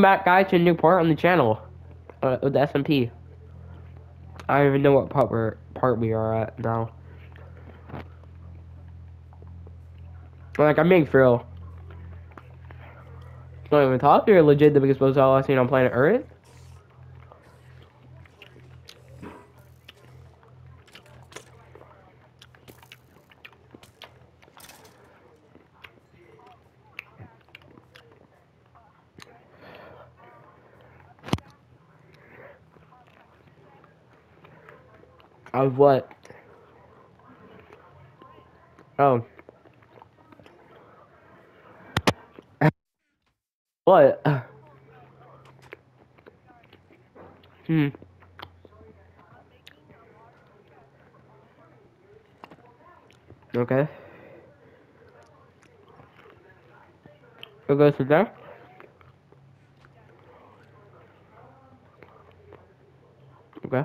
Welcome back, guys, to a new part on the channel uh, with the SMP. I don't even know what part we're part we are at now. Like I'm being for real. Don't even talk. You're legit the biggest buzzsaw I've seen on planet Earth. Of what? Oh. what? Hmm. Okay. We'll go sit there. Okay.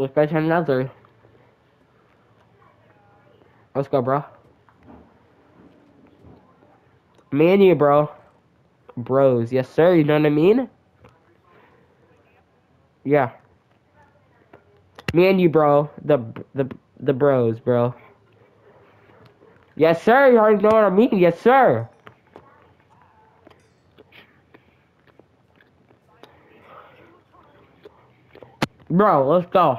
Let's bet another. Let's go, bro. Me and you, bro. Bros. Yes, sir. You know what I mean? Yeah. Me and you, bro. The the the bros, bro. Yes, sir. You already know what I mean. Yes, sir. Bro, let's go.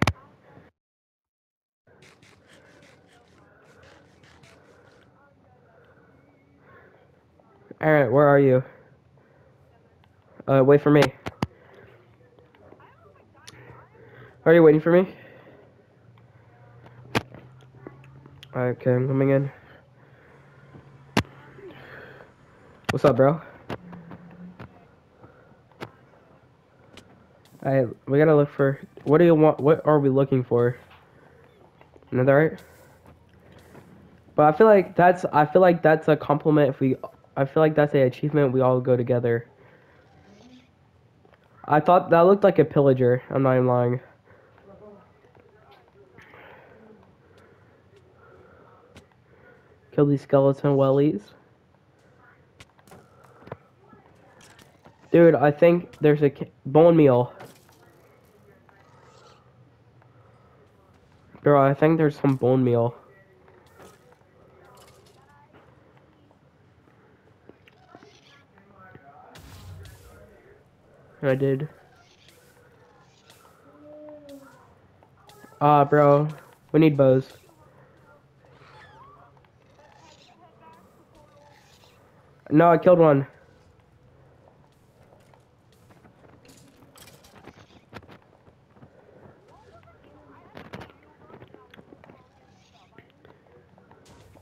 Alright, where are you? Uh, wait for me. Are you waiting for me? Okay, I'm coming in. What's up, bro? Alright, we gotta look for. What do you want? What are we looking for? Netherite. But I feel like that's. I feel like that's a compliment if we. I feel like that's a achievement. We all go together. I thought that looked like a pillager. I'm not even lying. Kill these skeleton wellies. Dude, I think there's a bone meal. Bro, I think there's some bone meal. I did. Ah, bro. We need bows. No, I killed one.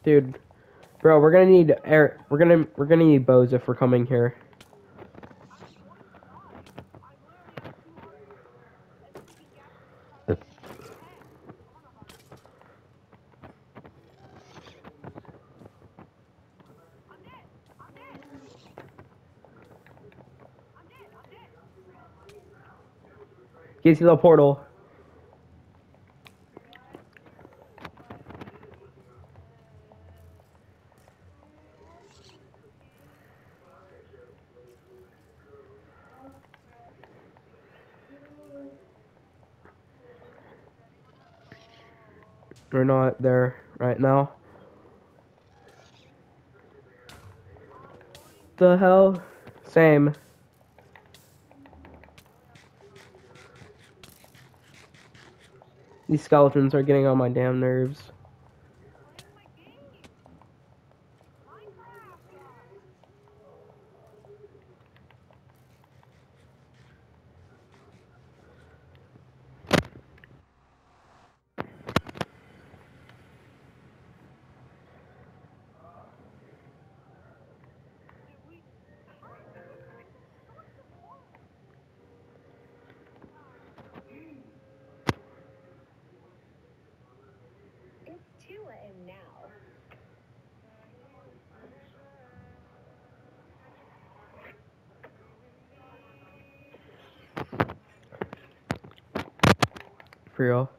Dude, bro, we're gonna need air. We're gonna we're gonna need bows if we're coming here. Get to the portal. We're not there right now. The hell? Same. These skeletons are getting on my damn nerves. It's 2 a.m. now. For real.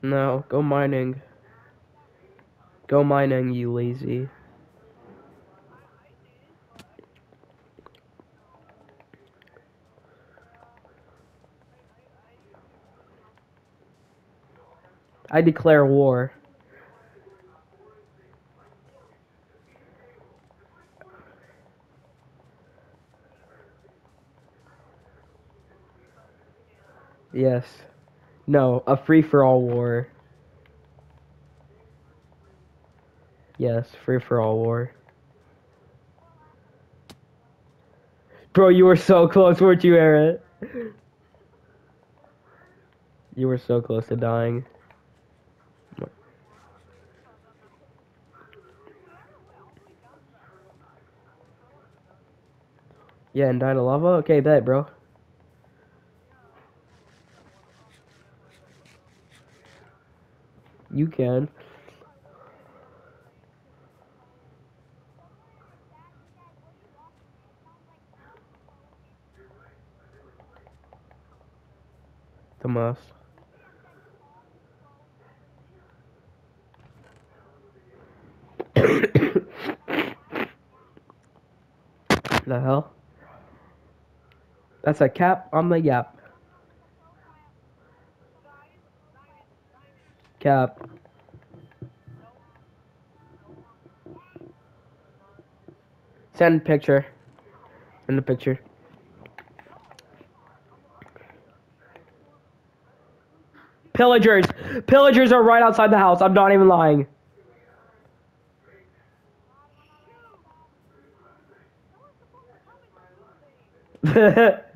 No, go mining. Go mining, you lazy. I declare war. Yes. No, a free for all war. Yes, free for all war. Bro, you were so close, weren't you, Aaron? You were so close to dying. Yeah, and died of lava? Okay, bet, bro. You can. The most. the hell? That's a cap on the yap. Cap. Send picture. Send the picture. Pillagers! Pillagers are right outside the house. I'm not even lying.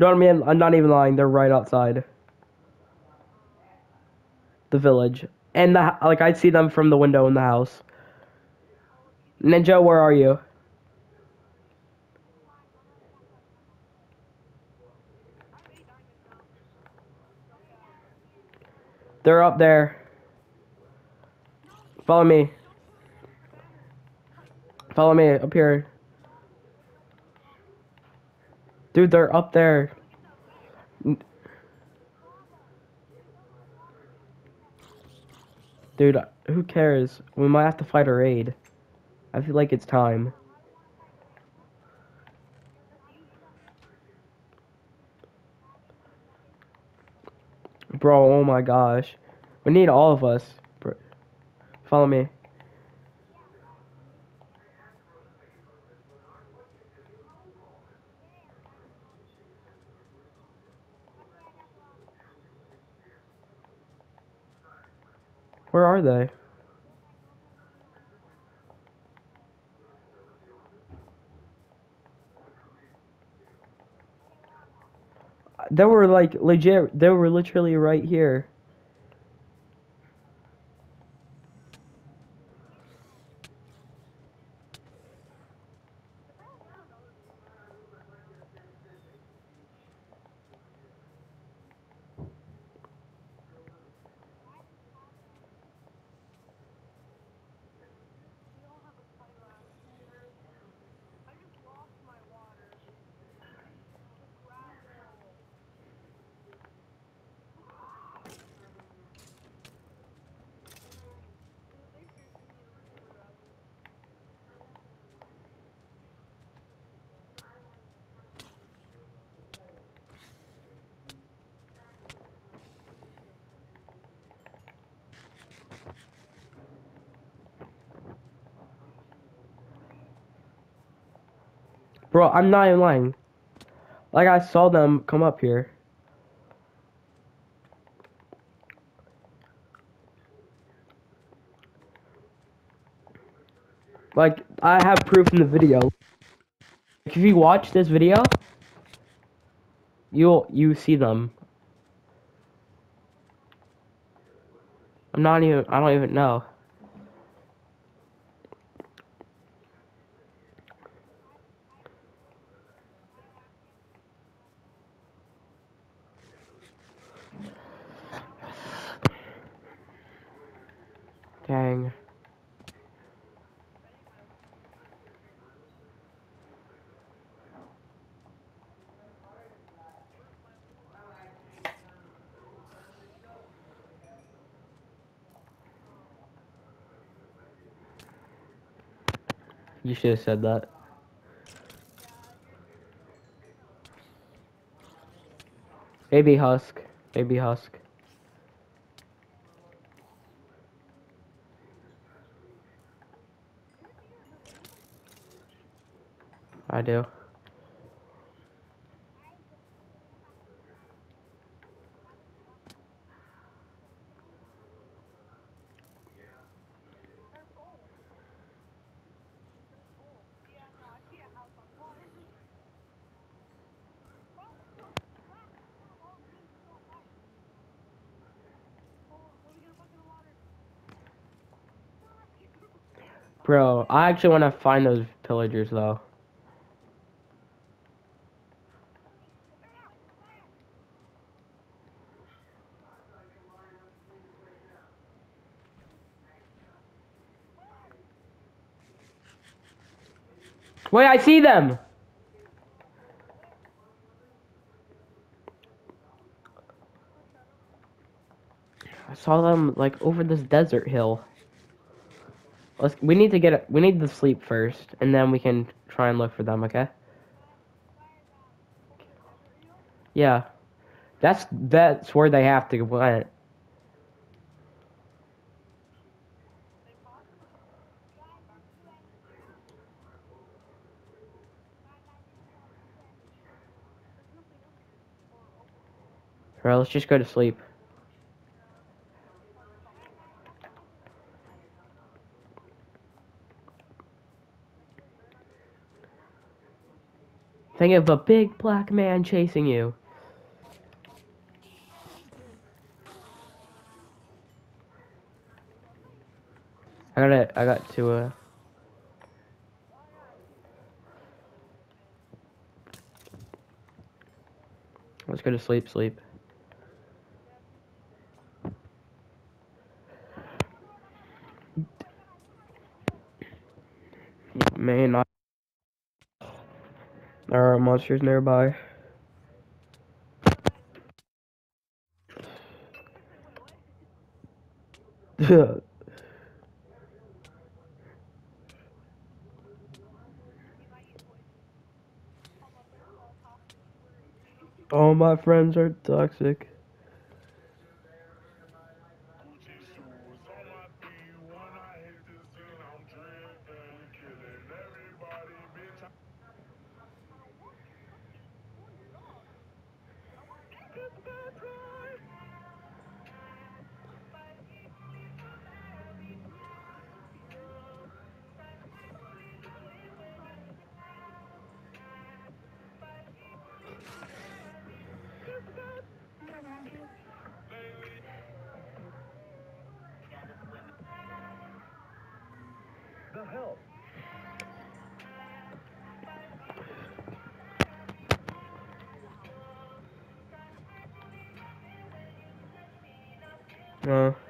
no, I mean, I'm not even lying. They're right outside the village, and the like. I see them from the window in the house. Ninja, where are you? They're up there. Follow me. Follow me up here. Dude, they're up there. Dude, who cares? We might have to fight a raid. I feel like it's time. Bro, oh my gosh. We need all of us. Follow me. Where are they? They were like legit. They were literally right here. Bro, I'm not even lying. Like I saw them come up here. Like I have proof in the video. If you watch this video, you'll you see them. I'm not even I don't even know. Dang. You should have said that. Baby husk. Baby husk. I do. Bro, I actually want to find those pillagers though. Wait, I see them. I saw them like over this desert hill. Let's. We need to get. We need to sleep first, and then we can try and look for them. Okay. Yeah. That's that's where they have to went. Alright, let's just go to sleep. Think of a big black man chasing you. I got it. I got to uh. Let's go to sleep. Sleep. May not. There are monsters nearby. All my friends are toxic. The hell? Uh.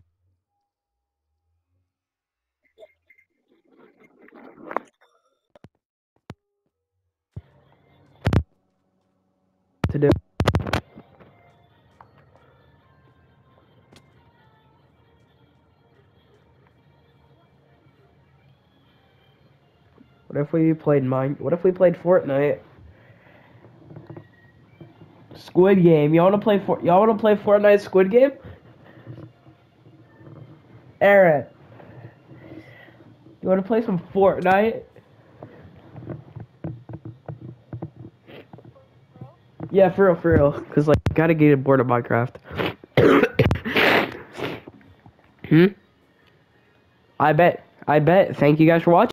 What if we played mine? What if we played Fortnite? Squid Game. Y'all wanna play for? Y'all wanna play Fortnite Squid Game? Aaron, you wanna play some Fortnite? Yeah, for real, for real. Cause like, gotta get bored of Minecraft. hmm. I bet. I bet. Thank you guys for watching.